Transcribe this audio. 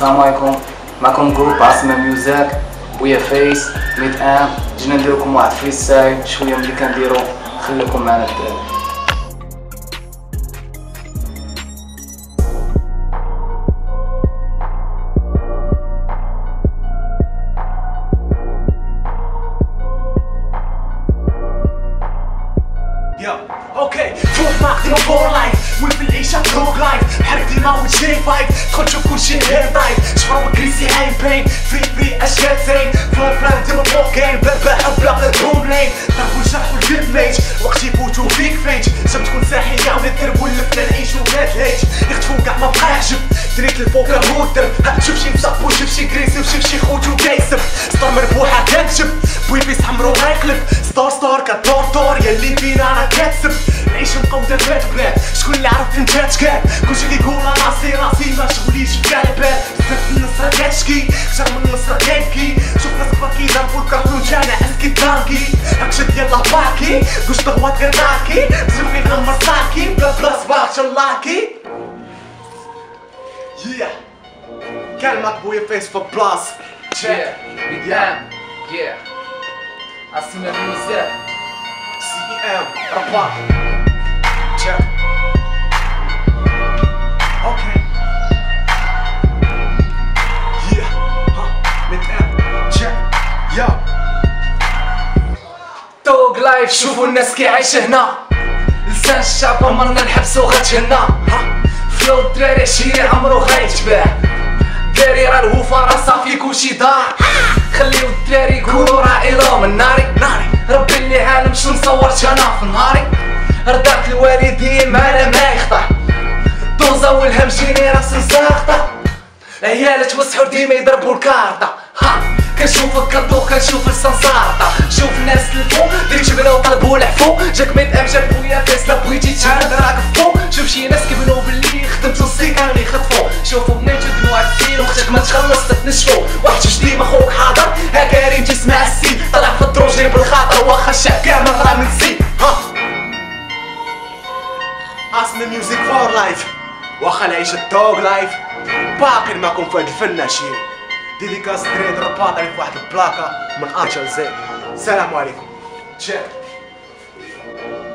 السلام عليكم. معكم group عاصمة Music Boy Face Big Am. جينا ندير لكم واحد freestyle شوية ملي كنديرو خليكم معنا الدراري. yeah okay فوق معك ديما for life وين في العيشة broke life بحال ديما وجهي فايت دخل تشوف كلشي هير تايب شباب كريسي عين بين فري فري اشياء زين فلان فلان ديما فوق جيم بابا بلا بوم لين نعرفو نشرحو ميج وقت يفوتو فيك فيج جاب تكون ساحية ولا الدرب ولفنا نعيشو بلاد هيج يختفو كاع ما بقى عجب دريت الفوق الهودر تشوف شي مصاب وشوف شي كريسي وشوف شي خوتو كيسب ستار مربوحة كتجب بوي بيس حمرو غيقلب ستار ستار كدور دور يلي فينا أنا كتسب نعيش مقودة بلاد بلاد شكون اللي عرف انت تكاد؟ كلشي كيقول أنا راسي راسي ما شغليش بكاع البال بزاف النصرة كتشكي كتر من النصرة كيبكي شوف ناس باكي ضربو الكارتون تاعنا اسكي دانكي هاكشا ديال باكي كوش تغوات غير ناكي زمي نعمر ساكي بلا بلا صباح شلاكي Yeah. كلمة بويا فيس في بلاص Yeah, big am, yeah. عاصمة ميوزاك سي ام رباط تشيك لايف شوفوا الناس عايشة هنا. لسان الشعب عمرنا نحبسو غتهنا فلو الدراري عشيري عمرو غيتباع الدراري راه الهوفا راه صافي كلشي دار. خليو الدراري يقولوا راه إله من ناري ربي اللي عالم شنو صورت أنا في نهاري. رضعت الوالدين معنا ما يخطا دوزا والهم جيني راس ساخطة. العيال توسعوا ديما يضربوا الكارطة. ها؟ كنشوفك كندوق كنشوف لسان وطلبوا العفو جاك ميت أم جاب خويا فاس لا بغيتي تشعل راك فوق شوف شي ناس كيبنوا باللي خدمتو السي كانوا يخطفوا شوفوا بنيتو دموع السين وقتك ما تخلص تتنشفوا واحد جديد أخوك حاضر ها كريم تسمع السين طلع في الدروج جري بالخاطر واخا الشعب كاع ما غرا من الزين ها. اسم ميوزيك فور لايف واخا نعيش الدوغ لايف باقي معكم في هاد الفن عشيري ديديكاس دريد رباط عليه في واحد البلاكا من اتشل زي السلام عليكم. تشيك Bye.